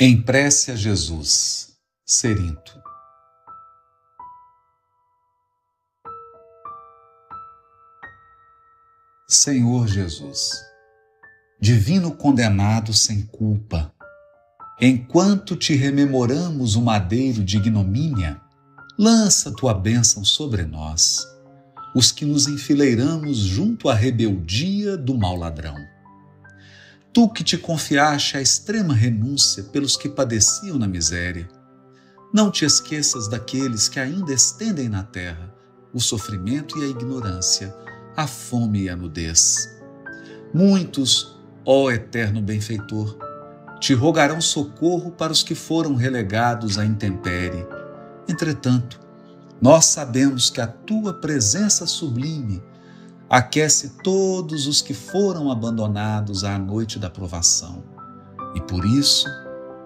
Em prece a Jesus, Serinto. Senhor Jesus, divino condenado sem culpa, enquanto te rememoramos o madeiro de ignomínia, lança tua bênção sobre nós, os que nos enfileiramos junto à rebeldia do mau ladrão Tu que te confiaste a extrema renúncia pelos que padeciam na miséria, não te esqueças daqueles que ainda estendem na terra o sofrimento e a ignorância, a fome e a nudez. Muitos, ó eterno benfeitor, te rogarão socorro para os que foram relegados à intempérie. Entretanto, nós sabemos que a tua presença sublime aquece todos os que foram abandonados à noite da provação. E por isso,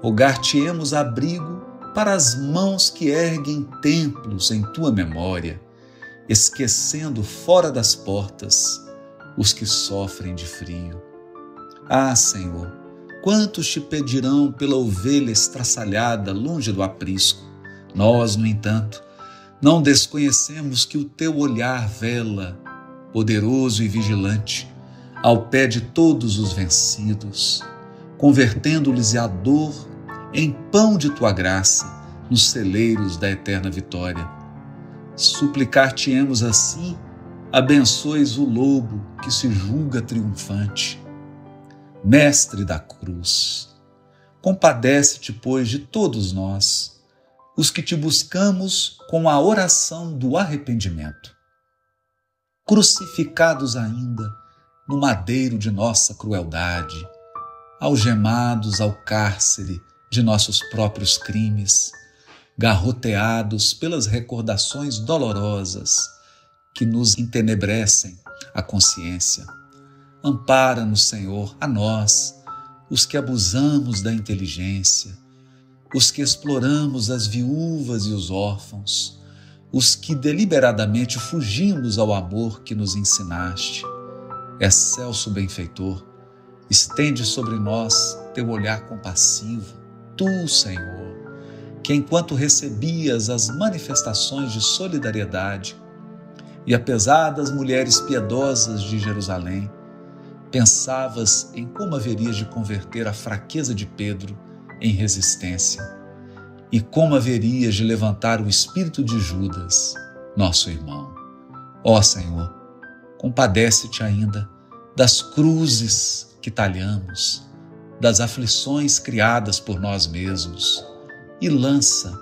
rogar-te-emos abrigo para as mãos que erguem templos em tua memória, esquecendo fora das portas os que sofrem de frio. Ah, Senhor, quantos te pedirão pela ovelha estraçalhada longe do aprisco? Nós, no entanto, não desconhecemos que o teu olhar vela poderoso e vigilante, ao pé de todos os vencidos, convertendo-lhes a dor em pão de tua graça nos celeiros da eterna vitória. Suplicar-te-emos assim, abençoes o lobo que se julga triunfante. Mestre da cruz, compadece-te, pois, de todos nós, os que te buscamos com a oração do arrependimento crucificados ainda no madeiro de nossa crueldade, algemados ao cárcere de nossos próprios crimes, garroteados pelas recordações dolorosas que nos entenebrecem a consciência. Ampara-nos, Senhor, a nós, os que abusamos da inteligência, os que exploramos as viúvas e os órfãos, os que deliberadamente fugimos ao amor que nos ensinaste. Excelso benfeitor, estende sobre nós teu olhar compassivo, tu, Senhor, que enquanto recebias as manifestações de solidariedade e apesar das mulheres piedosas de Jerusalém, pensavas em como haverias de converter a fraqueza de Pedro em resistência e como haverias de levantar o espírito de Judas, nosso irmão. Ó Senhor, compadece-te ainda das cruzes que talhamos, das aflições criadas por nós mesmos, e lança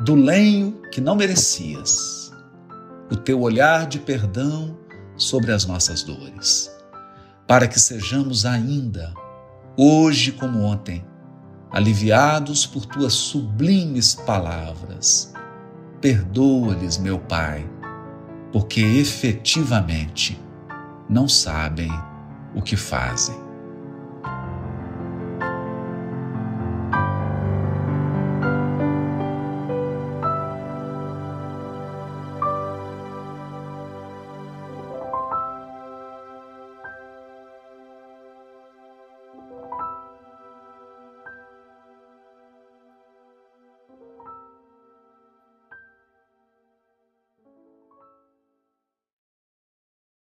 do lenho que não merecias o teu olhar de perdão sobre as nossas dores, para que sejamos ainda, hoje como ontem, aliviados por tuas sublimes palavras. Perdoa-lhes, meu Pai, porque efetivamente não sabem o que fazem.